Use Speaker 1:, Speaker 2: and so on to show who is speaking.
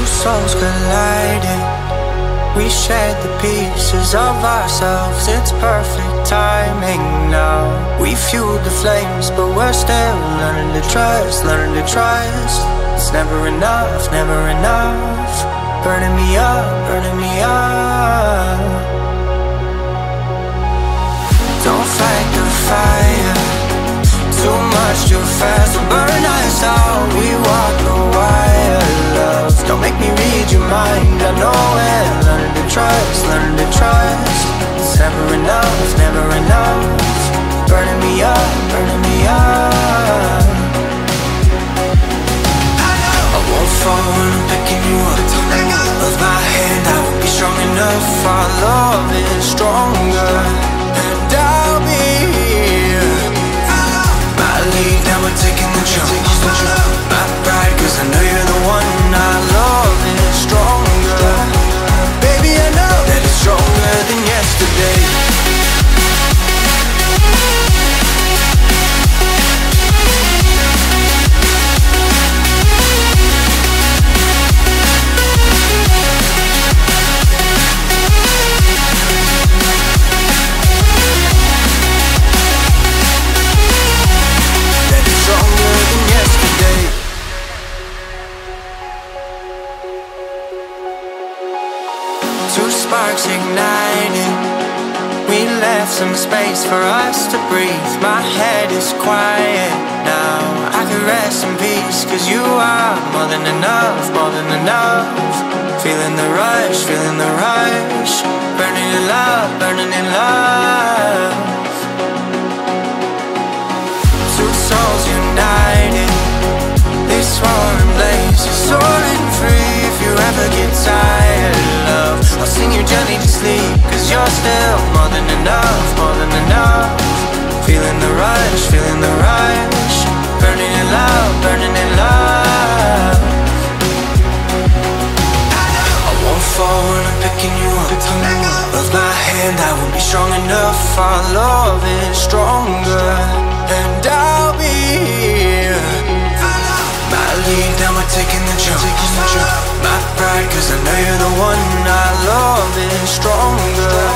Speaker 1: Two souls colliding. We shared the pieces of ourselves. It's perfect timing now. We fueled the flames, but we're still learning to trust, learning to trust. It's never enough, never enough. Burning me up, burning me up. Don't fight the fire. Too much too fast burn us out. We walk the enough, never enough. Burning me up, burning me up. I I won't fall when I'm picking you up. Of my hand, I won't be strong enough. Our love is stronger, sparks igniting. We left some space for us to breathe. My head is quiet now. I can rest in peace, cause you are more than enough, more than enough. Feeling the rush, feeling the rush. Burning in love, burning in love. Sleep. Cause you're still more than enough, more than enough. Feeling the rush, feeling the rush. Burning in love, burning in love. I won't fall when I'm picking you up. Of my hand, I won't be strong enough. Our love is stronger, and I'll be here. My lead, now we're taking the jump. My pride, cause I know you're the one. Stronger